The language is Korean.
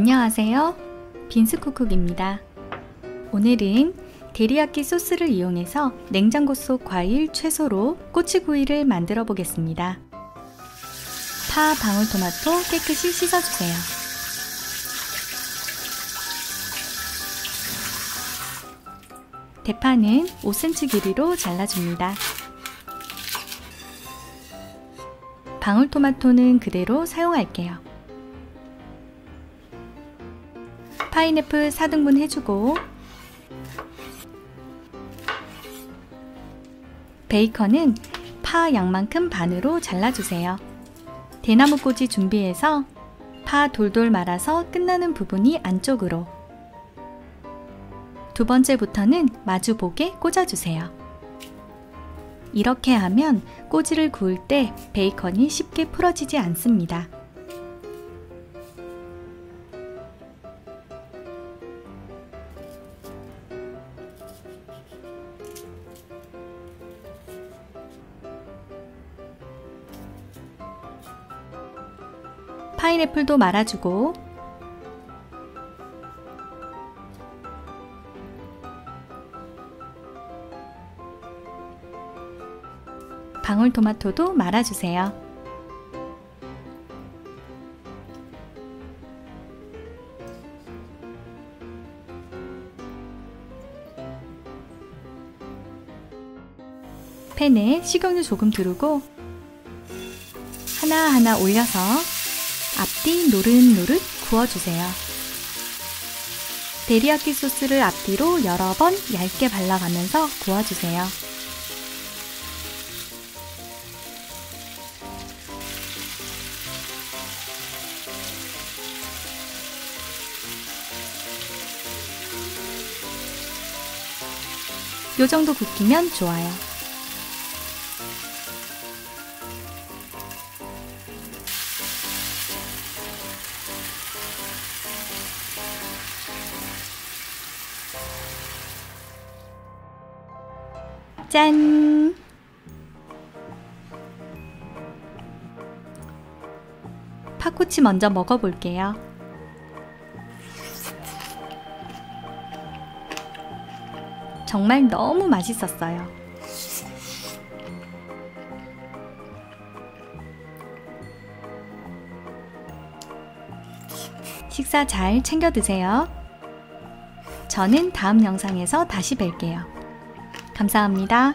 안녕하세요. 빈스쿠쿡입니다. 오늘은 데리야끼 소스를 이용해서 냉장고 속 과일, 채소로 꼬치구이를 만들어 보겠습니다. 파, 방울토마토 깨끗이 씻어주세요. 대파는 5cm 길이로 잘라줍니다. 방울토마토는 그대로 사용할게요. 파인애플 4등분 해주고 베이컨은 파 양만큼 반으로 잘라주세요. 대나무꽂이 준비해서 파 돌돌 말아서 끝나는 부분이 안쪽으로 두 번째부터는 마주보게 꽂아주세요. 이렇게 하면 꼬지를 구울 때 베이컨이 쉽게 풀어지지 않습니다. 파인애플도 말아주고 방울토마토도 말아주세요. 팬에 식용유 조금 두르고 하나하나 올려서 앞뒤 노릇노릇 구워주세요. 데리야끼 소스를 앞뒤로 여러 번 얇게 발라가면서 구워주세요. 요 정도 굽기면 좋아요. 짠! 파코치 먼저 먹어볼게요. 정말 너무 맛있었어요. 식사 잘 챙겨 드세요. 저는 다음 영상에서 다시 뵐게요. 감사합니다.